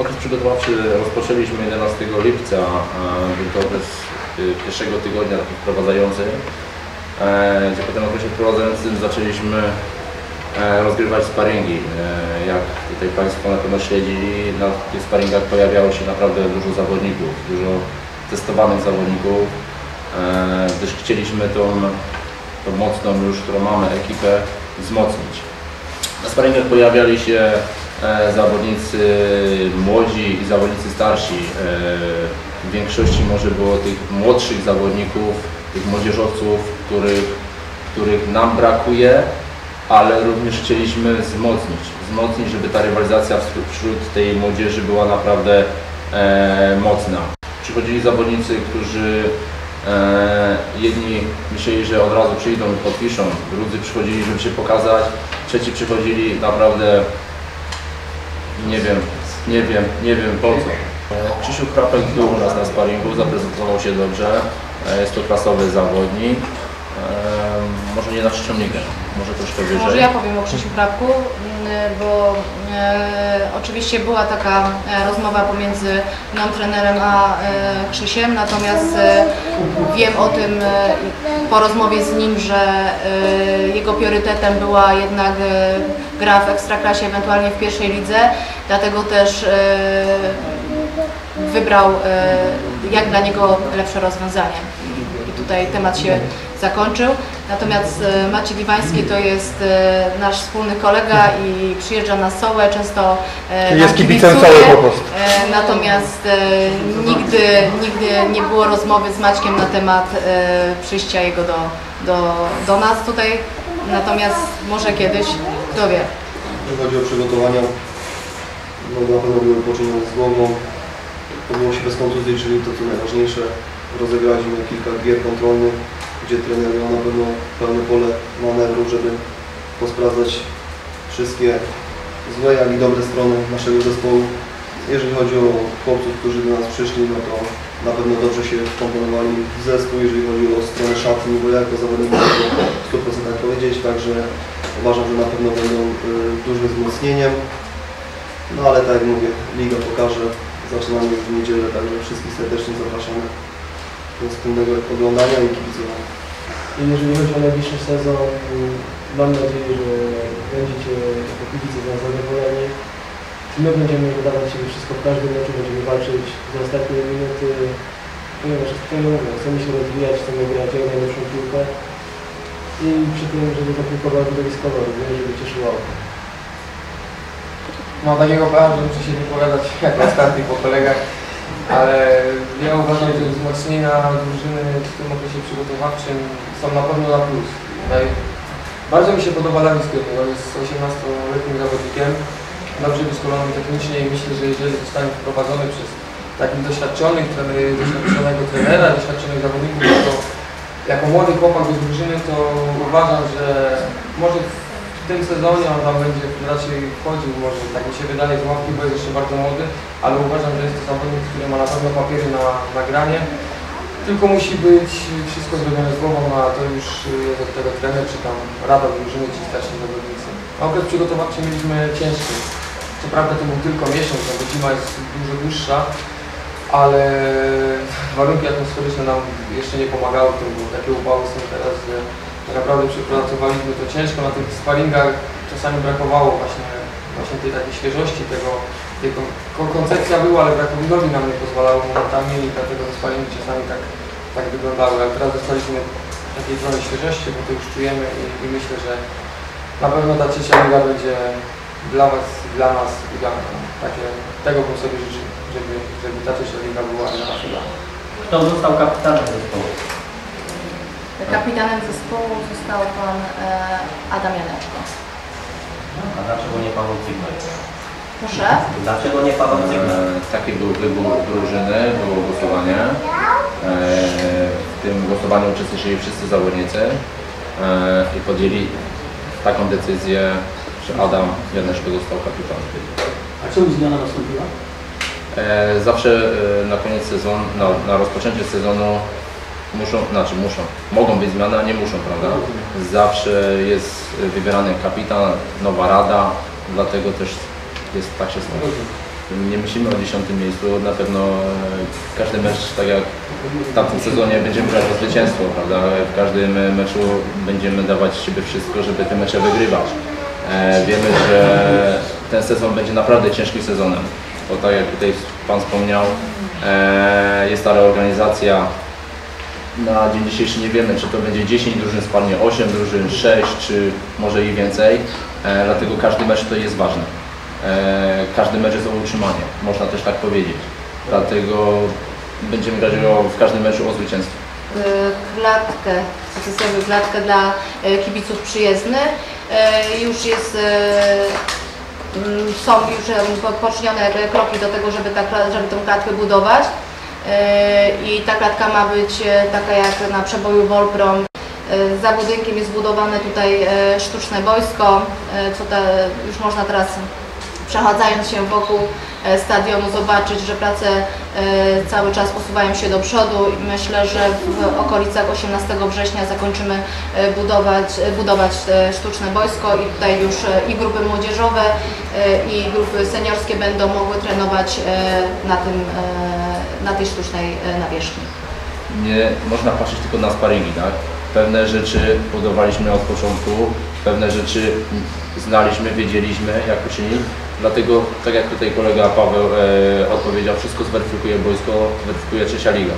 Okres przygotowawczy rozpoczęliśmy 11 lipca, był to okres y, pierwszego tygodnia taki wprowadzający, e, gdzie po tym okresie wprowadzającym zaczęliśmy e, rozgrywać sparingi. E, Jak tutaj Państwo na pewno śledzili, na tych sparingach pojawiało się naprawdę dużo zawodników, dużo testowanych zawodników, gdyż chcieliśmy tą, tą mocną już, którą mamy ekipę, wzmocnić. Na sparingach pojawiali się zawodnicy młodzi i zawodnicy starsi. E, w większości może było tych młodszych zawodników, tych młodzieżowców, których, których nam brakuje, ale również chcieliśmy wzmocnić, wzmocnić, żeby ta rywalizacja wśród, tej młodzieży była naprawdę e, mocna. Przychodzili zawodnicy, którzy e, jedni myśleli, że od razu przyjdą i podpiszą, drudzy przychodzili, żeby się pokazać, trzeci przychodzili naprawdę nie wiem, nie wiem, nie wiem po co. Krzysiu Krapek był u nas na sparingu, zaprezentował się dobrze, e, jest to klasowy zawodnik, może nie na ligę, może troszkę wyżej. Może ja powiem o Krzysiu Krapku, mm, bo e, oczywiście była taka e, rozmowa pomiędzy mną trenerem a e, Krzysiem, natomiast e, wiem o tym e, po rozmowie z nim, że e, jego priorytetem była jednak gra w Ekstraklasie, ewentualnie w pierwszej lidze, dlatego też wybrał jak dla niego lepsze rozwiązanie. Tutaj temat się zakończył. Natomiast e, Maciej Iwański to jest e, nasz wspólny kolega i przyjeżdża na Sołę, często e, Jest kibicem. Soły po prostu. Natomiast nigdy, nigdy nie było rozmowy z Maćkiem na temat przyjścia jego do, do, do nas tutaj. Natomiast może kiedyś, kto wie. Jeśli chodzi o przygotowania, no na pewno były poczynione z głową. Odbyło się bez kontuzji, czyli to co najważniejsze. Rozegraliśmy kilka gier kontrolnych, gdzie trener miał na pewno pełne pole manewru, żeby posprawdzać wszystkie złe, jak i dobre strony naszego zespołu. Jeżeli chodzi o chłopców, którzy do nas przyszli, no to na pewno dobrze się wkomponowali w zespół, jeżeli chodzi o stronę szatni, bo ja jako zawodnik mogę w 100% powiedzieć, także uważam, że na pewno będą y, dużym wzmocnieniem. No ale tak jak mówię, Liga pokaże, zaczynamy w niedzielę, także wszystkich serdecznie zapraszamy do wspólnego oglądania i kibicowania. I jeżeli chodzi o najbliższy sezon, mam nadzieję, że będziecie jako kibice z nas zadowoleni. My będziemy wydawać siebie wszystko w każdym meczu, będziemy walczyć za ostatnie minuty, ponieważ chcemy się rozwijać, chcemy grać jak najlepszą piłkę i przy tym, żeby ta piłka była widowiskowa, żeby cieszyła oko. Mam takiego prawa, że muszę się wypowiadać jak ostatni po kolegach, ale ja uważam, że wzmocnienia drużyny w tym okresie przygotowawczym są na pewno na plus. Tutaj bardzo mi się podoba Dawid Sklepnik, on jest 18-letnim zawodnikiem, dobrze wyszkolony technicznie i myślę, że jeżeli zostanie wprowadzony przez takich doświadczonych, doświadczonego trenera, doświadczonych zawodników, to jako młody chłopak do drużyny, to uważam, że tym sezonie on tam będzie raczej wchodził, może tak mi się wydaje z ławki, bo jest jeszcze bardzo młody, ale uważam, że jest to zawodnik, który ma na pewno papiery na nagranie. Tylko musi być wszystko zrobione z głową, a to już jest od tego trener, czy tam rada drużyny, czy starsi zawodnicy. A okres przygotowawczy mieliśmy ciężki. Co prawda to był tylko miesiąc, no bo zima jest dużo dłuższa, ale warunki atmosferyczne nam jeszcze nie pomagały, to były takie upały są teraz, że tak naprawdę przepracowaliśmy to ciężko na tych sparingach, czasami brakowało właśnie, właśnie tej takiej świeżości, tego, tej kon- kon- koncepcja była, ale brakowi nogi nam nie pozwalały momentami i dlatego te sparingi czasami tak, tak wyglądały, ale teraz dostaliśmy takiej trochę świeżości, bo to już czujemy i, i myślę, że na pewno ta trzecia liga będzie dla Was, dla nas i dla takie, tego bym sobie życzył, żeby, żeby ta trzecia liga była dla nas i dla nas. Kto został kapitanem zespołu? Kapitanem zespołu został pan e, Adam Janeczko. A dlaczego nie Paweł Cygler? Proszę. Dlaczego nie Paweł Cygler? E, Taki był wybór drużyny, było głosowanie. E, W tym głosowaniu uczestniczyli wszyscy zawodnicy i podjęli taką decyzję, że Adam Janeszko został kapitanem. A czemu zmiana nastąpiła? Zawsze na koniec sezonu, na, na rozpoczęcie sezonu muszą, znaczy muszą, mogą być zmiany, a nie muszą, prawda? Zawsze jest wybierany kapitan, nowa rada, dlatego też jest tak się stało. nie myślimy o 10 miejscu, na pewno e, każdy mecz, tak jak w tamtym sezonie, będziemy grać o zwycięstwo, prawda? W każdym e, meczu będziemy dawać siebie wszystko, żeby te mecze wygrywać. E, wiemy, że ten sezon będzie naprawdę ciężkim sezonem, bo tak jak tutaj Pan wspomniał, jest ta reorganizacja, na dzień dzisiejszy nie wiemy, czy to będzie 10 drużyn spadnie, 8 drużyn, 6 czy może i więcej, e, dlatego każdy mecz to jest ważny. E, każdy mecz jest o utrzymanie, można też tak powiedzieć. Dlatego będziemy grać w każdym meczu o zwycięstwo. y, klatkę, cudzysłowie klatkę dla y, kibiców przyjezdnych. Y, Już jest, y, mm, są już poczynione kroki do tego, żeby, ta, żeby tą klatkę budować. Y, I ta klatka ma być y, taka jak na przeboju Wolprom. Y, Za budynkiem jest zbudowane tutaj sztuczne boisko, co te, już można teraz przechadzając się wokół e, stadionu zobaczyć, że prace e, cały czas posuwają się do przodu i myślę, że w okolicach 18 września zakończymy e, budować, budować sztuczne boisko i tutaj już i grupy młodzieżowe i grupy seniorskie będą mogły trenować na, tym, na tej sztucznej nawierzchni. nie można patrzeć tylko na sparingi, tak? Pewne rzeczy budowaliśmy od początku, pewne rzeczy znaliśmy, wiedzieliśmy jak uczynić. Dlatego, tak jak tutaj kolega Paweł e, odpowiedział, wszystko zweryfikuje boisko, weryfikuje trzecia liga.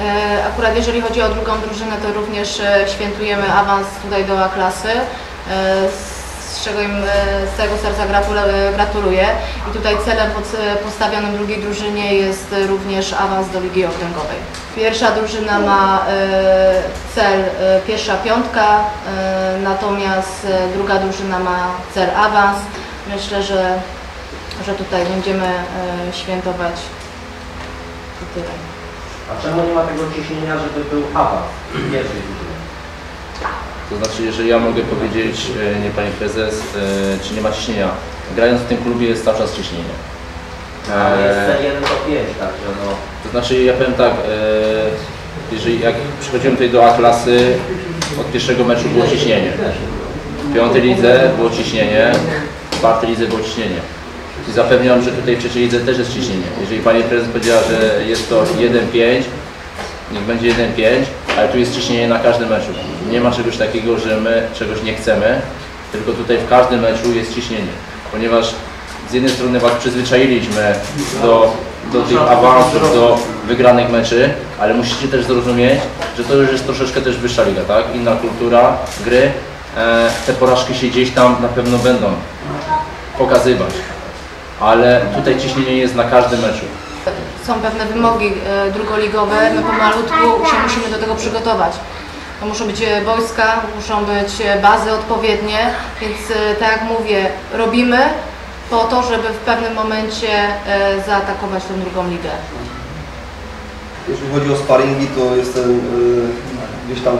E, Akurat jeżeli chodzi o drugą drużynę, to również e, świętujemy awans tutaj do A-klasy, e, z czego im z całego serca gratuluję. I tutaj celem postawionym drugiej drużynie jest również awans do Ligi Okręgowej. Pierwsza drużyna ma cel pierwsza piątka, natomiast druga drużyna ma cel awans. Myślę, że, że tutaj będziemy e, świętować i tyle. A czemu nie ma tego ciśnienia, żeby był awans pierwszej drużynie? To znaczy, jeżeli ja mogę powiedzieć, e, nie Pani Prezes, e, czy nie ma ciśnienia. Grając w tym klubie jest cały czas ciśnienie. Ale jest E, cel 1 do 5, także no... To znaczy, ja powiem tak, jeżeli jak przychodziłem tutaj do A-klasy, od pierwszego meczu było ciśnienie. W piątej lidze było ciśnienie, czwartej lidze było ciśnienie. I zapewniam, że tutaj w trzeciej lidze też jest ciśnienie. Jeżeli Pani Prezes powiedziała, że jest to 1-5, niech będzie 1-5, ale tu jest ciśnienie na każdym meczu. Nie ma czegoś takiego, że my czegoś nie chcemy, tylko tutaj w każdym meczu jest ciśnienie. Ponieważ z jednej strony Was przyzwyczailiśmy do, do tych awansów, do wygranych meczy, ale musicie też zrozumieć, że to już jest troszeczkę też wyższa liga, tak? Inna kultura gry. E, te porażki się gdzieś tam na pewno będą pokazywać. Ale tutaj ciśnienie jest na każdym meczu. są pewne wymogi e, drugoligowe, my pomalutku się musimy do tego przygotować. To muszą być e, wojska, muszą być e, bazy odpowiednie, więc e, tak jak mówię, robimy po to, żeby w pewnym momencie e, zaatakować tę drugą ligę. Jeżeli chodzi o sparingi, to jestem gdzieś tam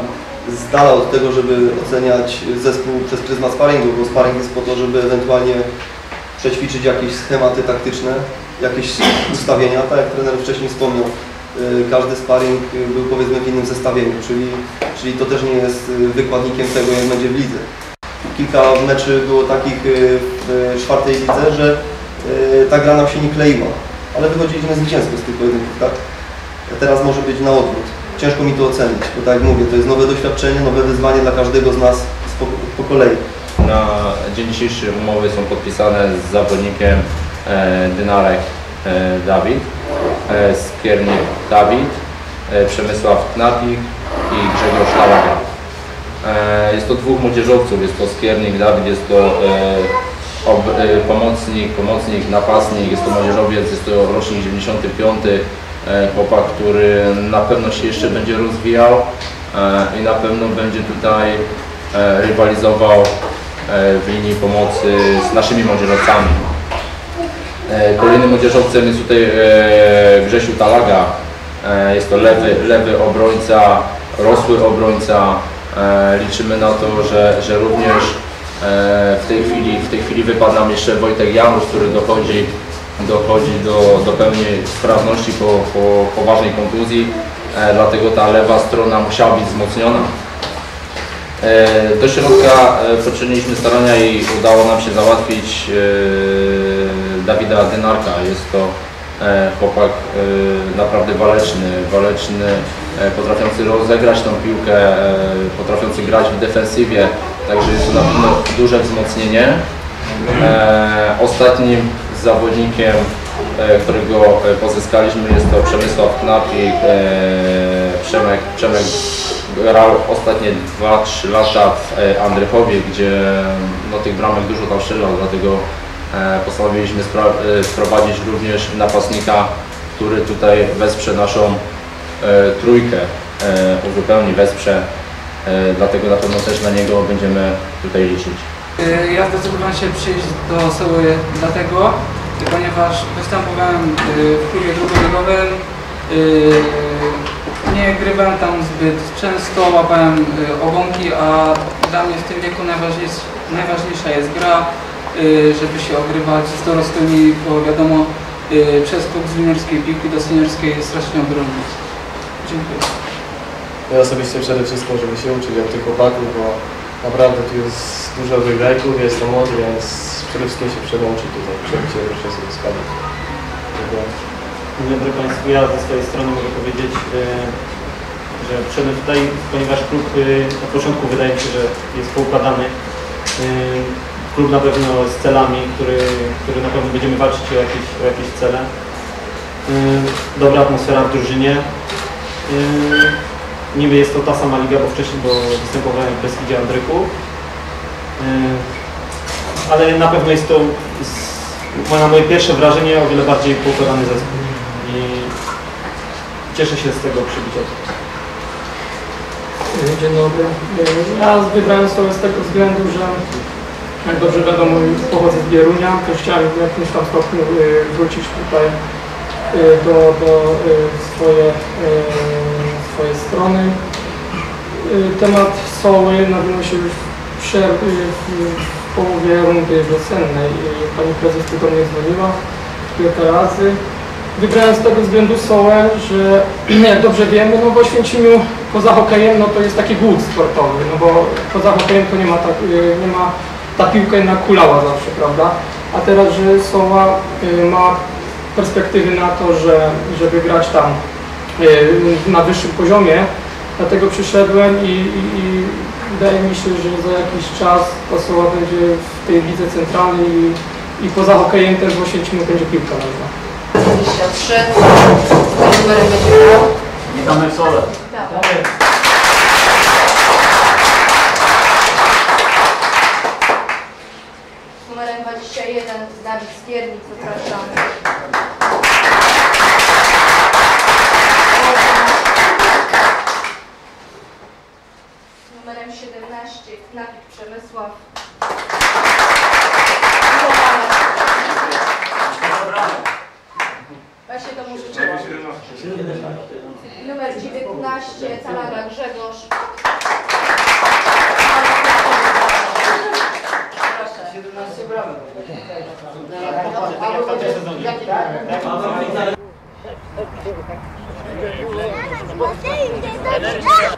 z dala od tego, żeby oceniać zespół przez pryzmat sparingu, bo sparing jest po to, żeby ewentualnie przećwiczyć jakieś schematy taktyczne, jakieś ustawienia, tak jak trener wcześniej wspomniał. y, Każdy sparring był powiedzmy w innym zestawieniu, czyli, czyli to też nie jest wykładnikiem tego, jak będzie w lidze. Kilka meczy było takich y, w czwartej lidze, że y, ta gra nam się nie kleiła, ale wychodziliśmy zwycięsko z tych pojedynków, tak? Teraz może być na odwrót. Ciężko mi to ocenić, bo tak jak mówię, to jest nowe doświadczenie, nowe wyzwanie dla każdego z nas po, po kolei. Na dzień dzisiejszy umowy są podpisane z zawodnikiem e, Dynarek e, Dawid, e, Skiernik Dawid, e, Przemysław Knapik i Grzegorz Talaga. E, jest to dwóch młodzieżowców, jest to Skiernik Dawid, jest to e, ob, e, pomocnik, pomocnik, napastnik, jest to młodzieżowiec, jest to rocznik 95, e, chłopak, który na pewno się jeszcze będzie rozwijał e, i na pewno będzie tutaj e, rywalizował e, w linii pomocy z naszymi młodzieżowcami. E, Kolejnym młodzieżowcem jest tutaj e, Grzesiu Talaga. E, Jest to lewy, lewy obrońca, rosły obrońca. E, Liczymy na to, że, że również e, w tej chwili, w tej chwili wypadł nam jeszcze Wojtek Janusz, który dochodzi, dochodzi do, do pełnej sprawności po, po poważnej kontuzji. E, Dlatego ta lewa strona musiała być wzmocniona. E, Do środka e, poczyniliśmy starania i udało nam się załatwić e, Dawida Dynarka. Jest to e, chłopak e, naprawdę waleczny, waleczny, potrafiący rozegrać tą piłkę, potrafiący grać w defensywie, także jest to na pewno duże wzmocnienie. Ostatnim zawodnikiem, e, którego e, pozyskaliśmy jest to Przemysław Knapik. E, Przemek, Przemek grał ostatnie 2-3 lata w Andrychowie, gdzie no, tych bramek dużo tam strzelał, dlatego postanowiliśmy sprowadzić również napastnika, który tutaj wesprze naszą trójkę, uzupełni, wesprze, dlatego na pewno też na niego będziemy tutaj liczyć. Ja zdecydowałem się przyjść do Soły dlatego, ponieważ występowałem y, w klubie drugoligowym, y, nie grywałem tam zbyt często, łapałem y, ogonki, a dla mnie w tym wieku najważniejsza, jest gra, y, żeby się ogrywać z dorosłymi, bo wiadomo, y, przeskok z juniorskiej piłki do seniorskiej jest strasznie ogromny. Dziękuję. Ja osobiście przede wszystkim, żeby się uczyć od tych chłopaków, bo naprawdę tu jest dużo wygrajków, jest to młody, więc przede wszystkim się przełączyć tutaj, przebić się wszystkich składów. Dzień dobry Państwu. Ja ze swojej strony mogę powiedzieć, e, że przyszedłem tutaj, ponieważ klub e, od początku wydaje mi się, że jest poukładany. E, Klub na pewno z celami, który, który na pewno będziemy walczyć o jakieś, o jakieś cele. Dobra atmosfera w drużynie. Niby jest to ta sama liga, bo wcześniej bo występowałem w Beskidzie Andryku. E, Ale na pewno jest to na moje pierwsze wrażenie o wiele bardziej poukładany zespół i cieszę się z tego przybicia. Dzień dobry. Ja wybrałem Stołę z tego względu, że jak dobrze wiadomo pochodzę z Bierunia, to chciałem w jakimś tam stopniu y, wrócić tutaj y, do, do y, swoje, strony. Y, Temat Soły nawinął się już w, y, w, połowie rundy wiosennej. Y, Pani prezes tu do mnie dzwoniła kilka razy. Wybrałem z tego względu Sołę, że jak dobrze wiemy, no w Oświęcimiu poza hokejem no to jest taki głód sportowy, no bo poza hokejem to nie ma, tak, nie ma ta piłka jednak kulała zawsze, prawda? A teraz, że Soła ma perspektywy na to, że, żeby grać tam na wyższym poziomie, dlatego przyszedłem i, i, i wydaje mi się, że za jakiś czas ta Soła będzie w tej lidze centralnej i, i poza hokejem też w Oświęcimiu będzie piłka nożna. 23, z numerem będzie. Witamy w Sole. Z numerem 21 Dawid Skiernik, zapraszamy. Z numerem 17 Knapik Przemysław. Właśnie to mu życzyłam. Numer 19 Calaga Grzegorz. Proszę.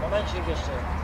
저만 즐겼어요.